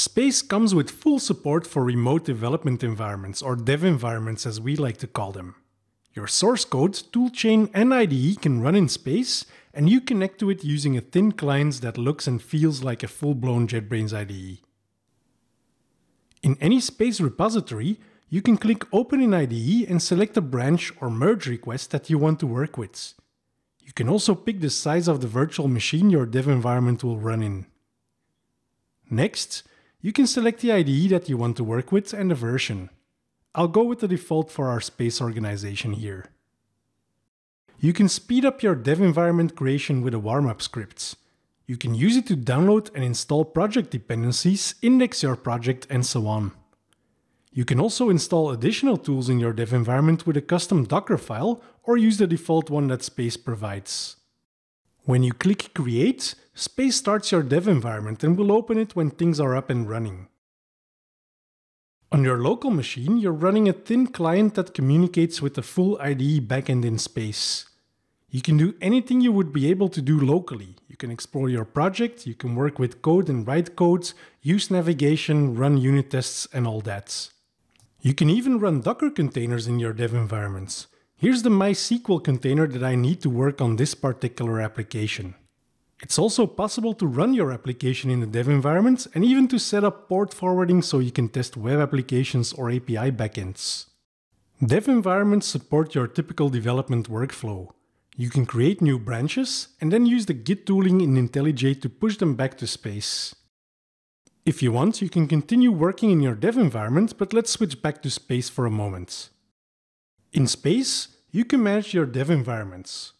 Space comes with full support for remote development environments, or dev environments as we like to call them. Your source code, toolchain, and IDE can run in Space, and you connect to it using a thin client that looks and feels like a full-blown JetBrains IDE. In any Space repository, you can click Open in IDE and select a branch or merge request that you want to work with. You can also pick the size of the virtual machine your dev environment will run in. Next, you can select the IDE that you want to work with and the version. I'll go with the default for our space organization here. You can speed up your dev environment creation with a warm-up script. You can use it to download and install project dependencies, index your project and so on. You can also install additional tools in your dev environment with a custom Docker file or use the default one that Space provides. When you click Create, Space starts your dev environment and will open it when things are up and running. On your local machine, you're running a thin client that communicates with the full IDE backend in Space. You can do anything you would be able to do locally. You can explore your project, you can work with code and write codes, use navigation, run unit tests and all that. You can even run Docker containers in your dev environments. Here's the MySQL container that I need to work on this particular application. It's also possible to run your application in the dev environment and even to set up port forwarding so you can test web applications or API backends. Dev environments support your typical development workflow. You can create new branches and then use the Git tooling in IntelliJ to push them back to space. If you want, you can continue working in your dev environment, but let's switch back to space for a moment. In space, you can manage your dev environments.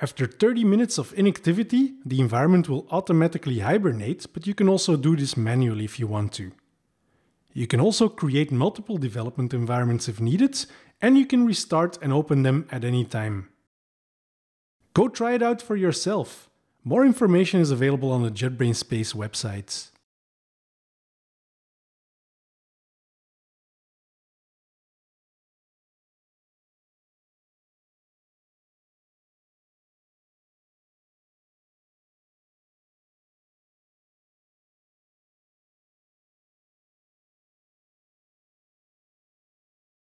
After 30 minutes of inactivity, the environment will automatically hibernate, but you can also do this manually if you want to. You can also create multiple development environments if needed, and you can restart and open them at any time. Go try it out for yourself. More information is available on the JetBrains Space website.